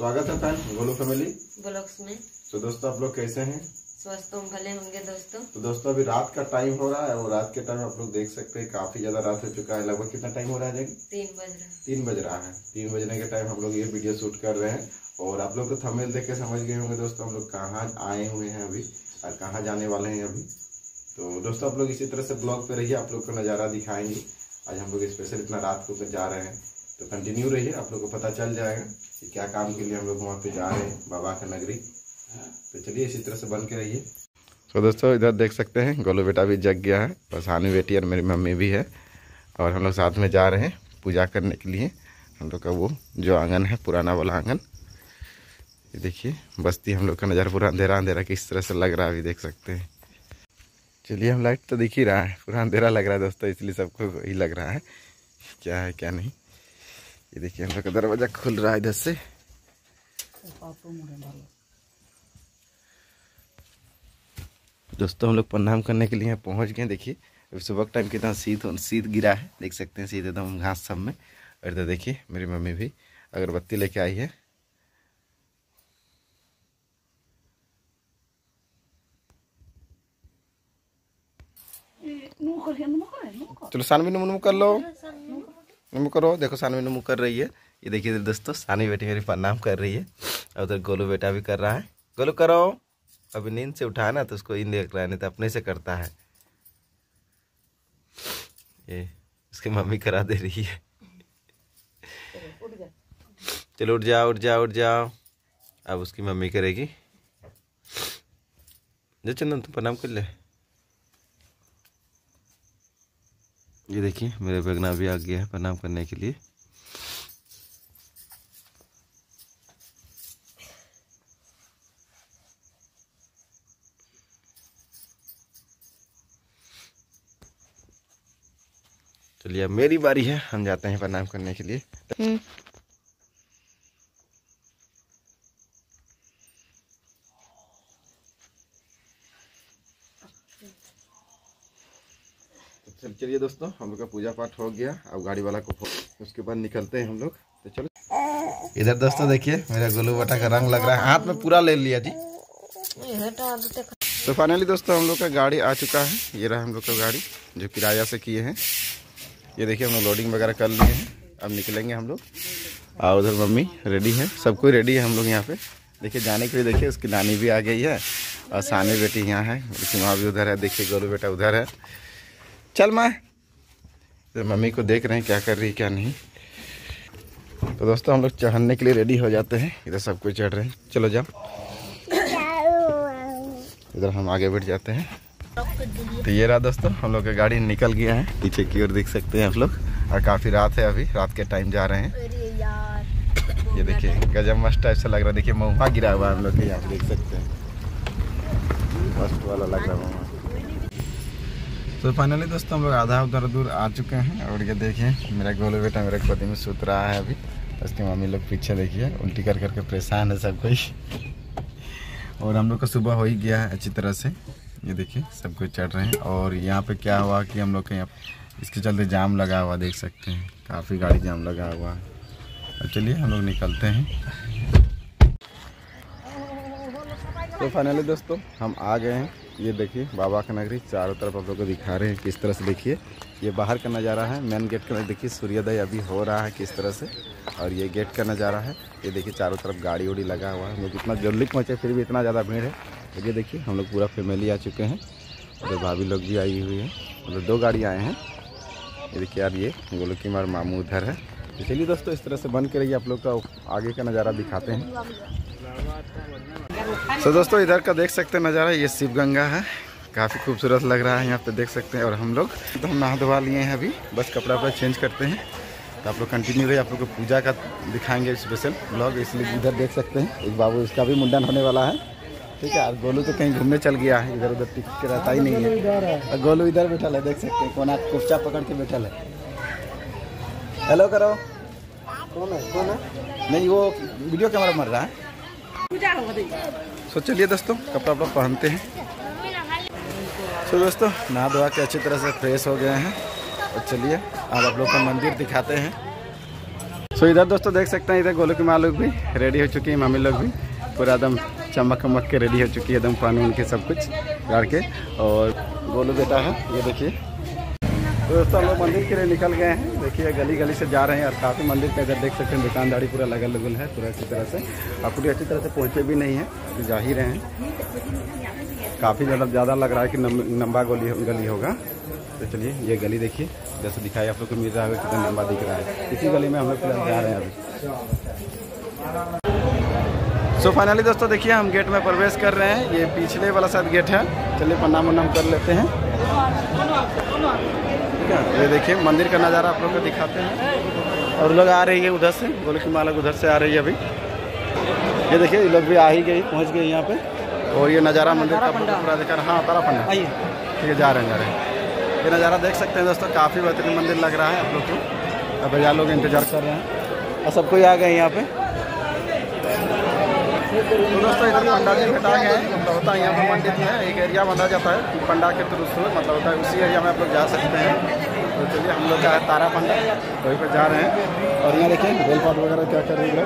स्वागत है friend Golu family. Blogs में। तो दोस्तों आप लोग कैसे हैं? स्वस्थ हों भले होंगे दोस्तों। तो दोस्तों अभी रात का टाइम हो रहा है और रात के टाइम आप लोग देख सकते हैं काफ़ी ज़्यादा रात हो चुका है। लगभग कितना टाइम हो रहा है तीन बज रहा तीन बज रहा है। तीन बजने के टाइम हम लोग ये वीडियो शूट कर रहे हैं। और आप लोग तो थमेल देख के समझ गए होंगे दोस्तों हम लोग कहाँ आए हुए हैं अभी और कहाँ जाने वाले हैं अभी। तो दोस्तों आप लोग इसी तरह से ब्लॉग पे रहिए आप लोग को नज़ारा दिखाएँगे। आज हम लोग स्पेशल इतना रात को जा रहे हैं। तो कंटिन्यू रहिए, आप लोग को पता चल जाएगा कि क्या काम के लिए हम लोग वहाँ पे जा रहे हैं, बाबा का नगरी। तो चलिए इसी तरह से बन के रहिए। तो दोस्तों, इधर देख सकते हैं, गोलू बेटा भी जग गया है बस आनी बेटी और मेरी मम्मी भी है, और हम लोग साथ में जा रहे हैं पूजा करने के लिए। हम लोग का वो जो आँगन है, पुराना वाला आँगन, ये देखिए, बस्ती हम लोग का नज़ारा पूरा अंधेरा अंधेरा किस तरह से लग रहा है, अभी देख सकते हैं। चलिए, हम लाइट तो दिख ही रहा है, पूरा अंधेरा लग रहा है दोस्तों, इसलिए सबको वही लग रहा है, क्या है, क्या नहीं। ये देखिए हम लोग का दरवाज़ा खुल रहा है इधर से। दोस्तों हम लोग प्रणाम करने के लिए पहुँच गए। देखिए अभी सुबह टाइम कितना शीत शीत गिरा है। देख सकते हैं शीत एकदम घास सब में। और इधर देखिए मेरी मम्मी भी अगरबत्ती लेके आई है। चलो सानवी नुमु कर लो। नुमु करो। देखो सानवी नुमु कर रही है। ये देखिए दोस्तों सानवी बेटी मेरी प्रणाम कर रही है। और उधर गोलू बेटा भी कर रहा है। गोलू करो। अभी नींद से उठा ना तो उसको इन देख रहा है नहीं तो अपने से करता है। ये उसकी मम्मी करा दे रही है। चलो, उठ जाओ उठ जाओ उठ जाओ। अब उसकी मम्मी करेगी। जो चंदन तुम प्रणाम कर ले। ये देखिए, मेरे बेगना भी आ गया है प्रणाम करने के लिए। चलिए अब मेरी बारी है, हम जाते हैं प्रणाम करने के लिए। चल, चलिए दोस्तों, हम लोग का पूजा पाठ हो गया। अब गाड़ी वाला को उसके बाद निकलते हैं हम लोग। तो चलो। इधर दोस्तों देखिए, मेरा गोलू बटा का रंग लग रहा है। हाथ में पूरा ले लिया जी। तो फाइनली दोस्तों, हम लोग का गाड़ी आ चुका है। ये रहा हम लोग का गाड़ी, जो किराया से किए हैं। ये देखिए हम लोग लोडिंग वगैरह कर लिए हैं। अब निकलेंगे हम लोग। और उधर मम्मी रेडी है? सब कोई रेडी है हम लोग यहाँ पे? देखिए, जाने के लिए देखिए, उसकी नानी भी आ गई है। और सानी बेटी यहाँ है। उसकी माँ भी उधर है। देखिए, गोलू बेटा उधर है। चल माँ। इधर मम्मी को देख रहे हैं क्या कर रही है क्या नहीं। तो दोस्तों हम लोग चढ़ने के लिए रेडी हो जाते हैं। इधर सब कोई चढ़ रहे हैं। चलो जाओ। इधर हम आगे बैठ जाते हैं। तो ये रहा दोस्तों हम लोग का गाड़ी निकल गया है। पीछे की ओर देख सकते हैं आप लोग। और काफ़ी रात है अभी। रात के टाइम जा रहे हैं। ये देखिए गजब मस्त टाइप से लग रहा है। देखिए महुआ गिरा हुआ है हम लोग के यहाँ देख सकते हैं। मस्त वाला लग रहा है तो फाइनली दोस्तों हम लोग आधा उधर दूर आ चुके हैं और ये देखिए, मेरा गोलू बेटा मेरे गोदी में सुत रहा है अभी। उसकी मम्मी लोग पीछे देखिए, उल्टी कर करके परेशान है सब कोई। और हम लोग का सुबह हो ही गया है अच्छी तरह से। ये देखिए, सब कुछ चढ़ रहे हैं। और यहाँ पे क्या हुआ कि हम लोग के यहाँ, इसके चलते जाम लगा हुआ देख सकते हैं। काफ़ी गाड़ी जाम लगा हुआ है। चलिए, हम लोग निकलते हैं। तो फाइनली दोस्तों, हम आ गए हैं। ये देखिए, बाबा का नगरी चारों तरफ़ आप लोग को दिखा रहे हैं किस तरह से देखिए। ये बाहर का नज़ारा है मेन गेट का देखिए, सूर्योदय अभी हो रहा है किस तरह से। और ये गेट का नज़ारा है, ये देखिए चारों तरफ़ गाड़ी उड़ी लगा हुआ है। लोग इतना जल्दी पहुँचे, फिर भी इतना ज़्यादा भीड़ है। तो ये देखिए, हम लोग पूरा फैमिली आ चुके हैं और भाभी लोग भी आई हुई हैं। मतलब दो गाड़ी आए हैं। ये देखिए यार ये गोलू की मार मामू उधर है। चलिए दोस्तों, इस तरह से बन के रहिए, आप लोग का आगे का नज़ारा दिखाते हैं। तो दोस्तों इधर का देख सकते हैं नज़ारा। ये शिव गंगा है। काफ़ी खूबसूरत लग रहा है यहाँ पे देख सकते हैं। और हम लोग तो हम नहा धोवा लिए हैं अभी। बस कपड़ा वपड़ा चेंज करते हैं। तो आप लोग कंटिन्यू रहिए। आप लोग को पूजा का दिखाएँगे स्पेशल ब्लॉग इसलिए इधर देख सकते हैं। एक बाबू इसका भी मुंडन होने वाला है। ठीक है और गोलू तो कहीं घूमने चल गया है। इधर उधर टिक के रहता ही नहीं है। और गोलू इधर बैठा है देख सकते हैं। कोना कुर्चा पकड़ के बैठा है। हेलो करो। कौन है? कौन है? नहीं वो वीडियो कैमरा मर रहा है। सो चलिए दोस्तों, कपड़ा वपड़ा पहनते हैं। तो दोस्तों, नहा धोवा के अच्छी तरह से फ्रेश हो गए हैं। और चलिए, अब आप लोग का मंदिर दिखाते हैं। सो इधर दोस्तों देख सकते हैं, इधर गोलू की माँ लोग भी रेडी हो चुकी है मम्मी लोग भी। पूरा एकदम चमक चमक के रेडी हो चुकी है, एकदम पानी उन के सब कुछ गाड़ के। और गोलू बेटा है, ये देखिए। तो दोस्तों लोग मंदिर के लिए निकल गए हैं। देखिए, गली गली से जा रहे हैं और काफ़ी मंदिर पे अगर देख सकते हैं, दुकानदारी पूरा लगल लगल है, पूरा अच्छी तरह से। और पूरी अच्छी तरह से पहुँचे भी नहीं है, अभी जा ही रहे हैं। काफ़ी मतलब ज़्यादा लग रहा है कि लंबा गली गली होगा। तो चलिए, ये गली देखिए, जैसे दिखाई आप लोग को मिल रहा है, कितना लंबा दिख रहा है। इसी गली में हम लोग जा रहे हैं अभी। सो फाइनली दोस्तों, देखिए, हम गेट में प्रवेश कर रहे हैं। ये पिछले वाला शायद गेट है। चलिए प्रणाम उन्नाम कर लेते हैं। ठीक है ये देखिए मंदिर का नज़ारा आप लोग को दिखाते हैं। और लोग आ रही है उधर से गोलू की माला उधर से आ रही है अभी। ये देखिए ये लोग भी आ ही गई पहुँच गई यहाँ पे। और ये नज़ारा मंदिर का पूरा दिखा रहा हाँ। तारा पंडा ठीक है जा रहे हैं जा रहे हैं। ये नज़ारा देख सकते हैं दोस्तों काफ़ी बेहतरीन मंदिर लग रहा है आप लोग को। अब भैया लोग इंतज़ार कर रहे हैं। और सब कोई आ गए यहाँ पे? तो दोस्तों इधर पंडा जी हटा गए हैं। मतलब होता है यहाँ पर पंडित है। एक एरिया बंधा जाता है, पंडा के थ्रू से मतलब होता है उसी एरिया में आप लोग जा सकते हैं। तो चलिए, हम लोग का है तारा पंडा। वहीं पर जा रहे हैं। और यहाँ देखिए बेलपात वगैरह क्या कर रही है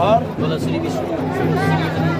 और? श्री विष्णु।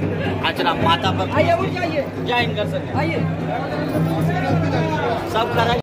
अचरा माता पर जय कर सके सब करा